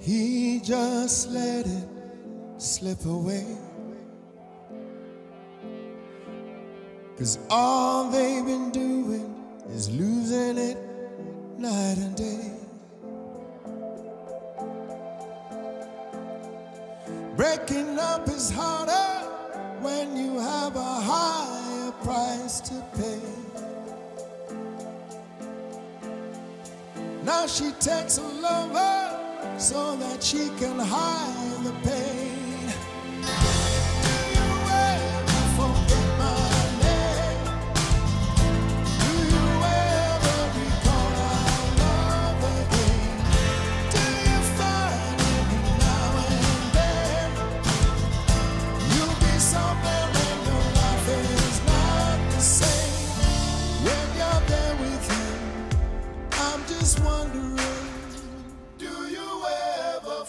He just let it slip away. Cause all they've been doing is losing it night and day. Breaking up is harder when you have a higher price to pay. Now she takes a lover so that she can hide the pain. Do you ever forget my name? Do you ever recall our love again? Do you find every now and then you'll be somewhere and your life is not the same when you're there with him? I'm just wondering,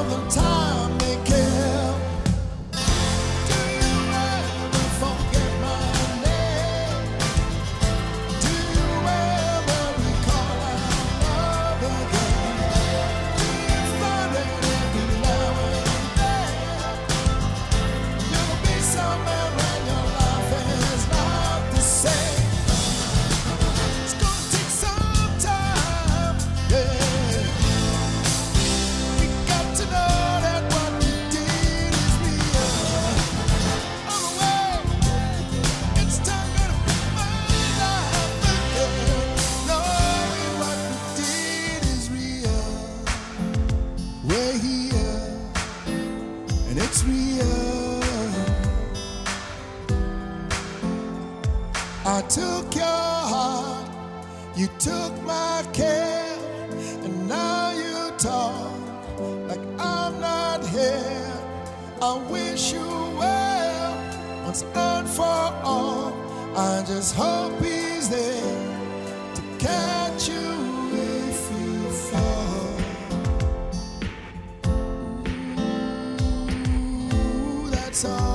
if the time I took your heart, you took my care, and now you talk like I'm not here. I wish you well once and for all. I just hope he's there to catch you if you fall. That's all.